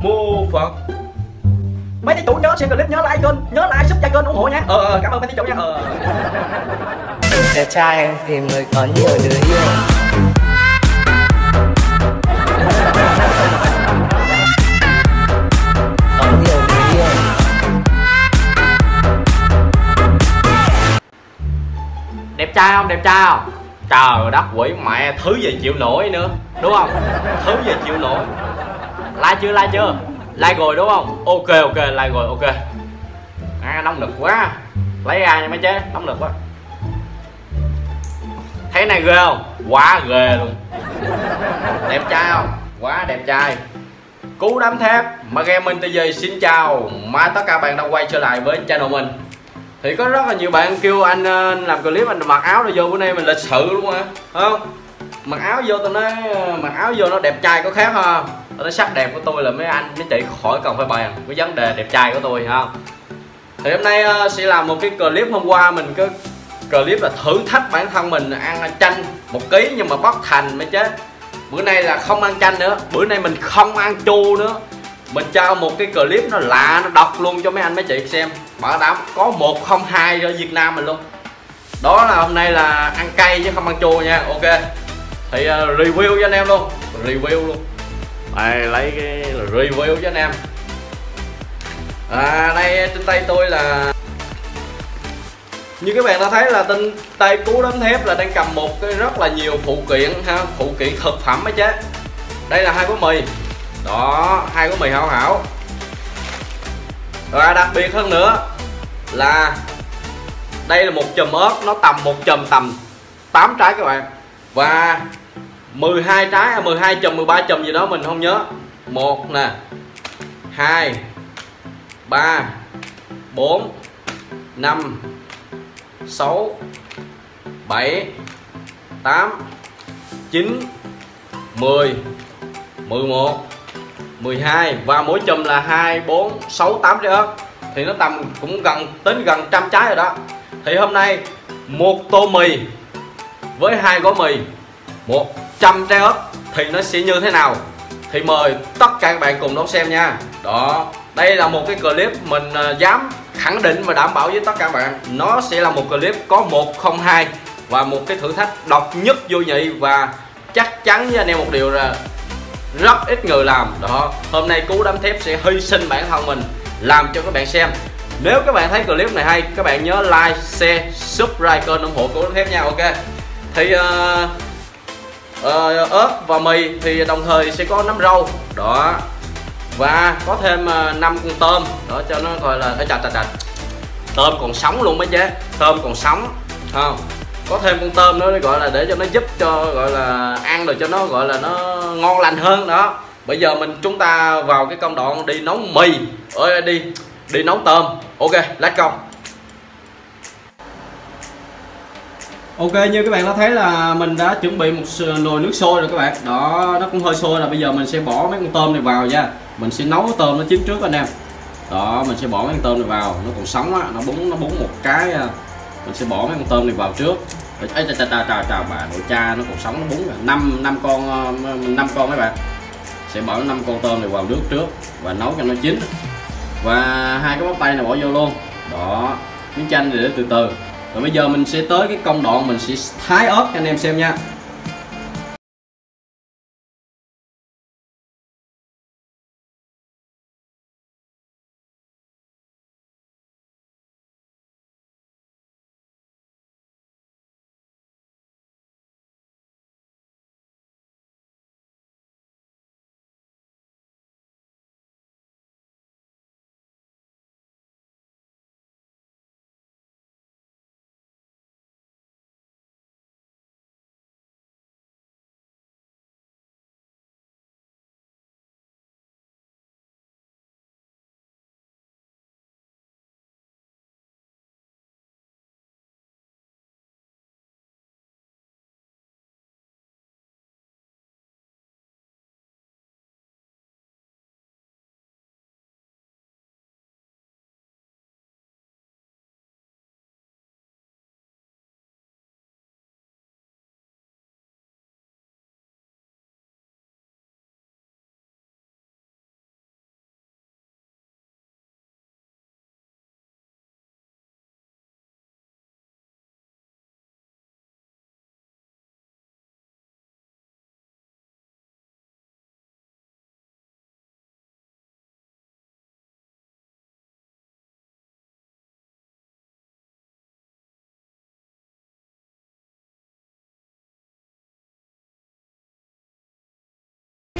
mô phật. Mấy thí chủ nhớ xem clip nhớ like kênh nhớ like sub cho kênh ủng hộ nha. Ờ ờ cảm ơn mấy thí chủ nha. Ờ. Đẹp trai thì mới có nhiều đứa yêu. Có nhiều đứa yêu. Đẹp trai không? Đẹp trai không? Trời đất quỷ mẹ thứ gì chịu nổi nữa đúng không? Thứ gì chịu nổi like chưa like chưa? Like rồi đúng không? Ok ok, like rồi, ok. À nóng lực quá. Lấy ra nha mấy chế, nóng lực quá. Thấy này ghê không? Quá ghê luôn. Đẹp trai không? Quá đẹp trai. Cú đám thép mà gaming tv xin chào mà tất cả bạn đã quay trở lại với channel mình. Thì có rất là nhiều bạn kêu anh ờ, làm clip anh mặc áo rồi vô bữa nay mình lịch sự luôn mà không? Mặc áo vô tao nói ờ, mặc áo vô nó đẹp trai có khác không? Nói sắc đẹp của tôi là mấy anh mấy chị khỏi cần phải bàn à. cái vấn đề đẹp trai của tôi không thì hôm nay ờ, sẽ làm một cái clip hôm qua mình có clip là thử thách bản thân mình ăn chanh một ký nhưng mà bất thành mới chết. Bữa nay là không ăn chanh nữa. Bữa nay mình không ăn chu nữa. Mình cho một cái clip nó lạ nó độc luôn cho mấy anh mấy chị xem. Bảo đảm có 102 ở Việt Nam mình luôn. Đó là hôm nay là ăn cay chứ không ăn chua nha. Ok. Thì uh, review cho anh em luôn. Review luôn đây lấy cái review cho anh em. À đây, trên tay tôi là như các bạn đã thấy là trên tay cú đấm thép là đang cầm một cái rất là nhiều phụ kiện, ha, phụ kiện thực phẩm ấy chứ. Đây là hai gói mì. Đó, hai gói mì hảo hảo. Và đặc biệt hơn nữa là đây là một chùm ớt, nó tầm một chùm tầm 8 trái các bạn. Và 12 trái 12 chùm 13 chùm gì đó mình không nhớ. Một nè, hai, ba, bốn, năm, sáu, bảy, tám, chín, mười mười một 12 và mỗi chùm là 2 4 6 8 trái ớt. Thì nó tầm cũng gần tính gần trăm trái rồi đó. Thì hôm nay một tô mì với hai gói mì. Một 100 trái ớt thì nó sẽ như thế nào? Thì mời tất cả các bạn cùng đón xem nha. Đó đây là một cái clip mình à, dám khẳng định và đảm bảo với tất cả các bạn. Nó sẽ là một clip có 102 và một cái thử thách độc nhất vô nhị và chắc chắn với anh em một điều là rất ít người làm. Đó hôm nay cú đấm thép sẽ hy sinh bản thân mình làm cho các bạn xem. Nếu các bạn thấy clip này hay các bạn nhớ like share subscribe kênh ủng hộ cú đấm thép nha. Ok. Thì uh, uh, ớt và mì thì đồng thời sẽ có nấm rau. Đó. Và có thêm ờ, uh, 5 con tôm. Đó cho nó gọi là ở chặt chặt chà. Tôm còn sống luôn mấy chế tôm còn sống. Không? Có thêm con tôm nữa gọi là để cho nó giúp cho gọi là ăn rồi cho nó gọi là nó ngon lành hơn. Đó. Bây giờ mình chúng ta vào cái công đoạn đi nấu mì. Ơi đi đi nấu tôm. Ok let's go. Ok như các bạn đã thấy là mình đã chuẩn bị một nồi nước sôi rồi các bạn. Đó nó cũng hơi sôi là bây giờ mình sẽ bỏ mấy con tôm này vào nha. Mình sẽ nấu tôm nó chín trước anh em. Đó mình sẽ bỏ mấy con tôm này vào. Nó còn sống á, nó búng nó búng một cái. À. Mình sẽ bỏ mấy con tôm này vào trước. Ê, chà, chà, chà, chà, chà, bà nội cha nó còn sống nó búng năm năm con ờ, năm con mấy bạn. Sẽ bỏ năm con tôm này vào nước trước và nấu cho nó chín. Và hai cái bắp tay này bỏ vô luôn. Đó miếng chanh để từ từ rồi bây giờ mình sẽ tới cái công đoạn mình sẽ thái ớt cho anh em xem nha.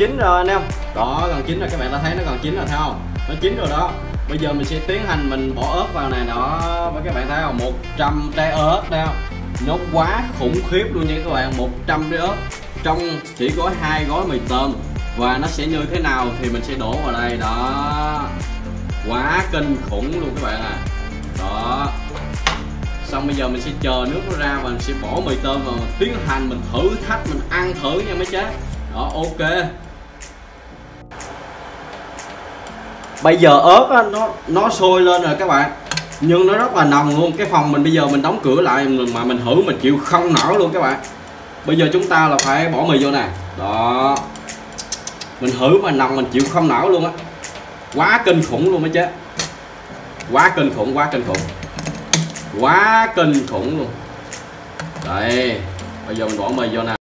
Chín rồi anh em. Đó còn chín rồi, các bạn đã thấy nó còn chín rồi, thấy không? Nó chín rồi đó. Bây giờ mình sẽ tiến hành mình bỏ ớt vào này đó, với các bạn thấy không? 100 trái ớt đây không? Nó quá khủng khiếp luôn nha các bạn 100 trái ớt. Trong chỉ gói hai gói mì tôm. Và nó sẽ như thế nào thì mình sẽ đổ vào đây đó. Quá kinh khủng luôn các bạn à. Đó. Xong bây giờ mình sẽ chờ nước nó ra và mình sẽ bỏ mì tôm vào mình tiến hành mình thử thách, mình ăn thử nha mấy chế đó, ok. Bây giờ ớt á, nó nó sôi lên rồi các bạn. Nhưng nó rất là nồng luôn. Cái phòng mình bây giờ mình đóng cửa lại mà mình thử mình chịu không nổi luôn các bạn. Bây giờ chúng ta là phải bỏ mì vô nè. Đó. Mình thử mà nồng mình chịu không nổi luôn á. Quá kinh khủng luôn mấy chế quá kinh khủng quá kinh khủng. Quá kinh khủng luôn. Đây bây giờ mình bỏ mì vô nè.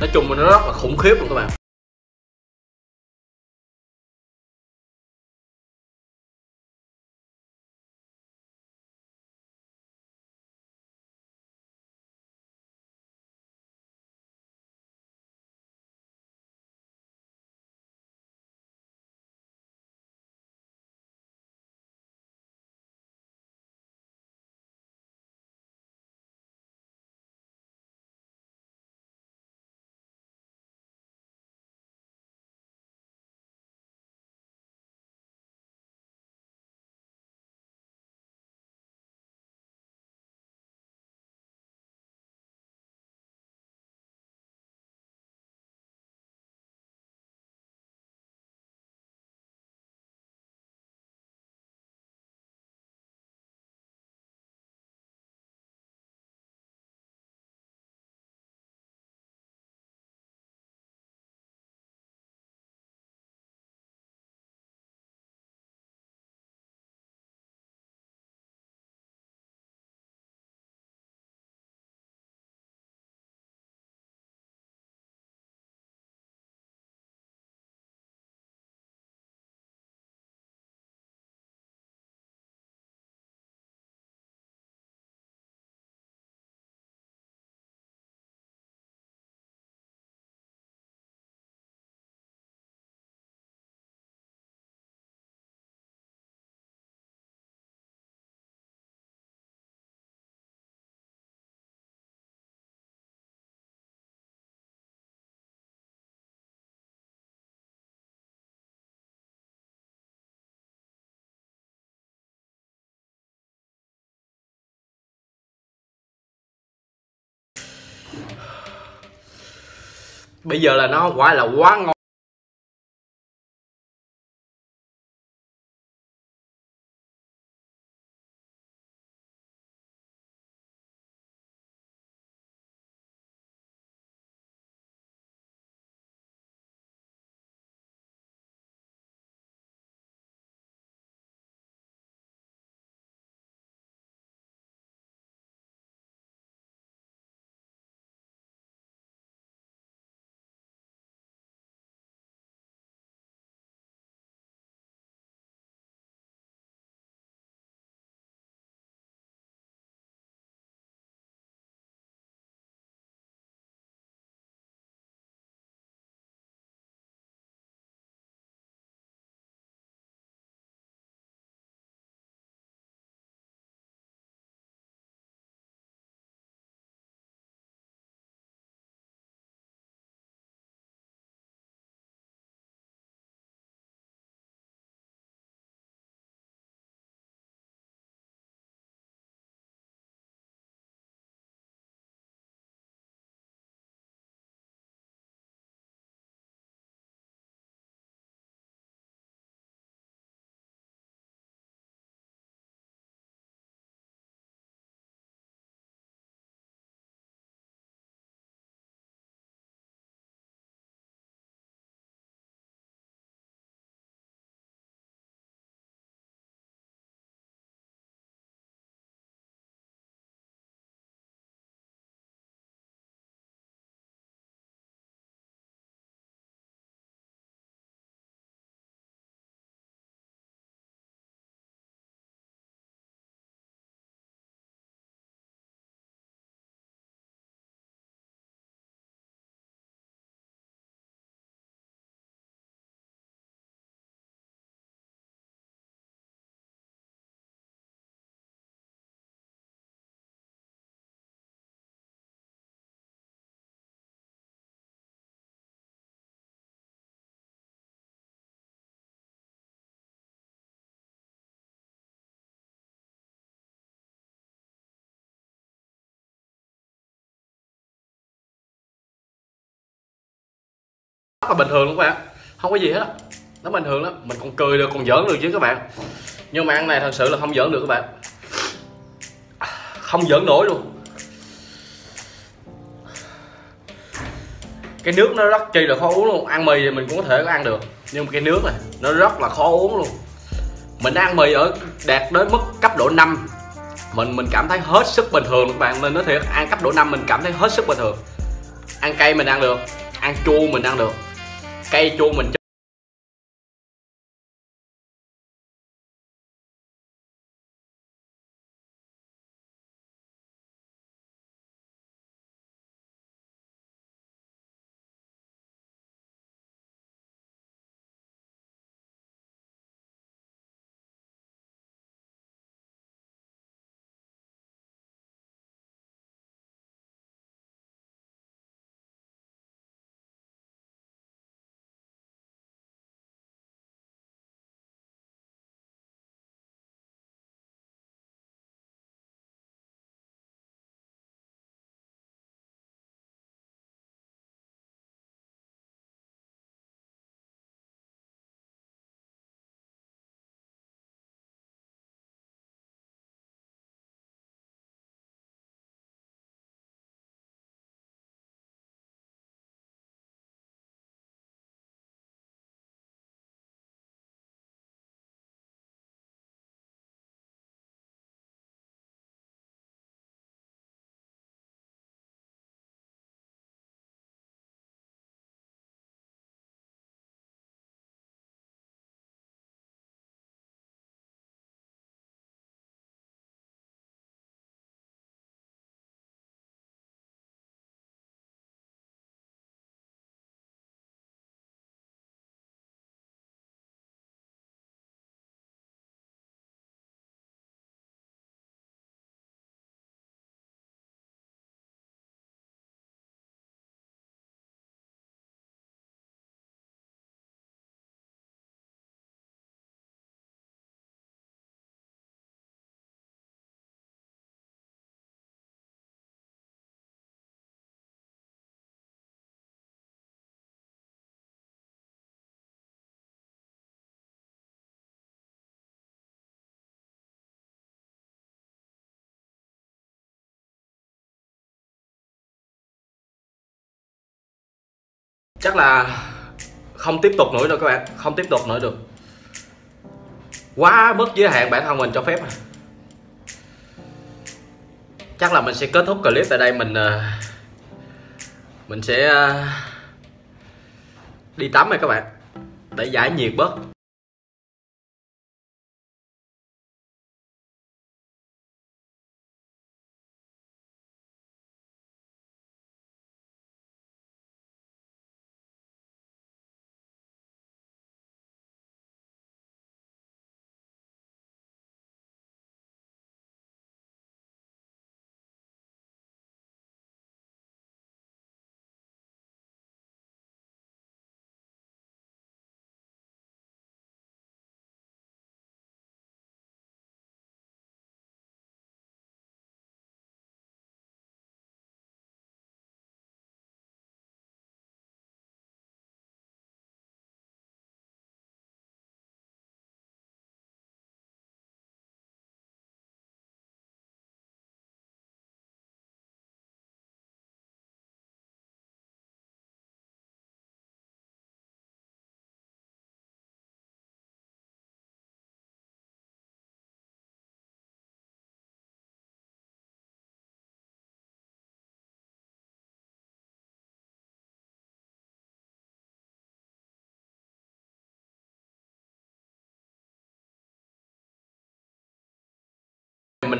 Nói chung nó rất là khủng khiếp luôn các bạn. Bây giờ là nó không phải là quá ngon. Rất là bình thường luôn các bạn. Không có gì hết á. Nó bình thường lắm. Mình còn cười được, còn giỡn được chứ các bạn. Nhưng mà ăn này thật sự là không giỡn được các bạn. Không giỡn nổi luôn. Cái nước nó rất chi là khó uống luôn. Ăn mì thì mình cũng có thể có ăn được. Nhưng mà cái nước này, nó rất là khó uống luôn. Mình ăn mì ở đạt đến mức cấp độ 5 mình mình cảm thấy hết sức bình thường các bạn. Nên nói thiệt, ăn cấp độ 5 mình cảm thấy hết sức bình thường. Ăn cay mình ăn được. Ăn chua mình ăn được cây chua mình chắc là không tiếp tục nữa đâu các bạn. Không tiếp tục nữa được. Quá mức giới hạn bản thân mình cho phép à. chắc là mình sẽ kết thúc clip tại đây. Mình ờ, mình sẽ ờ, đi tắm rồi các bạn. Để giải nhiệt bớt.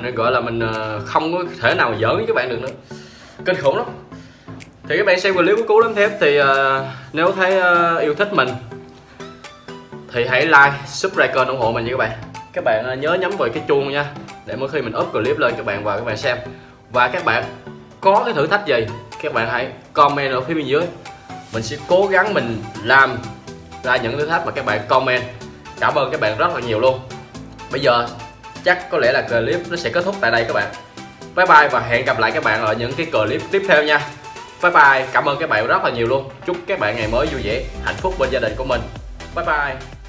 Mình gọi là mình ờ, không có thể nào giỡn với các bạn được nữa. Kinh khủng lắm. Thì các bạn xem clip của cú Lắm thép thì uh, nếu thấy uh, yêu thích mình thì hãy like subscribe kênh ủng hộ mình nha các bạn. Các bạn uh, nhớ nhấn vào cái chuông nha để mỗi khi mình up clip lên các bạn vào các bạn xem. Và các bạn có cái thử thách gì các bạn hãy comment ở phía bên dưới. Mình sẽ cố gắng mình làm ra những thử thách mà các bạn comment. Cảm ơn các bạn rất là nhiều luôn. Bây giờ chắc có lẽ là clip nó sẽ kết thúc tại đây các bạn. Bye bye và hẹn gặp lại các bạn ở những cái clip tiếp theo nha. Bye bye, cảm ơn các bạn rất là nhiều luôn. Chúc các bạn ngày mới vui vẻ, hạnh phúc bên gia đình của mình. Bye bye.